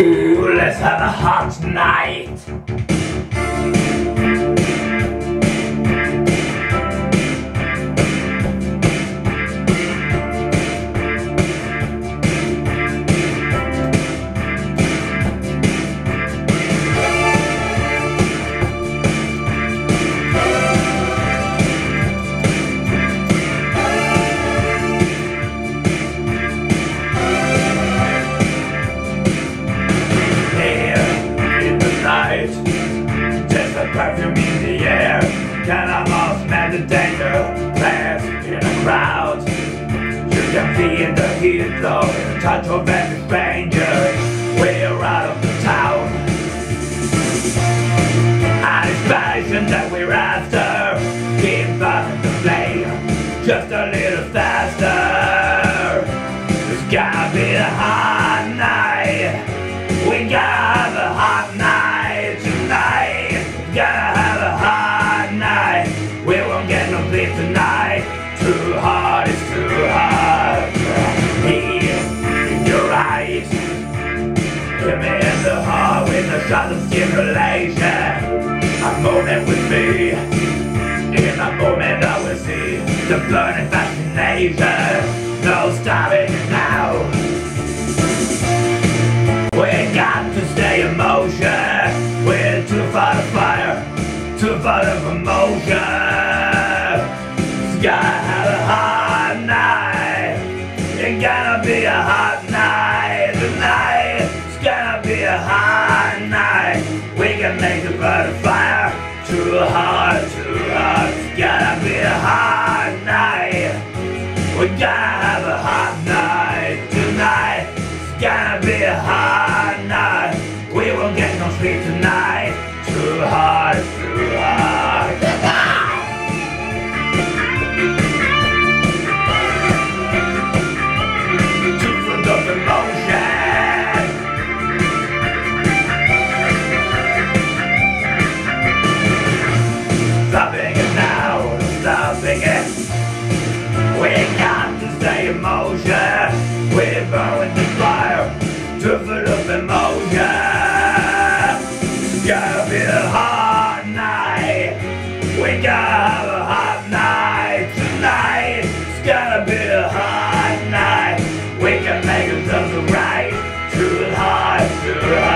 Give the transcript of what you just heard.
Ooh, let's have a hot night. Smell the in a crowd. You can feel the heat in the touch of every stranger. We're out of the town. Passion that we're after. Keep burning the flame just a little faster. It's gotta be a hot night. We gotta a hot night tonight. Gotta The heart with a shot of stimulation. A moment with me. In a moment I will see the burning fascination. No stopping now. We got to stay in motion. We're too far to fire, too far of emotion. It's gotta a hot night. It's gonna be a hot We can make the fire. Too hard, too. It's gotta be a hard night. We gotta It's gonna be a hard night. We gotta have a hot night tonight. It's gonna be a hot night. We can make it something right. Too hard, too.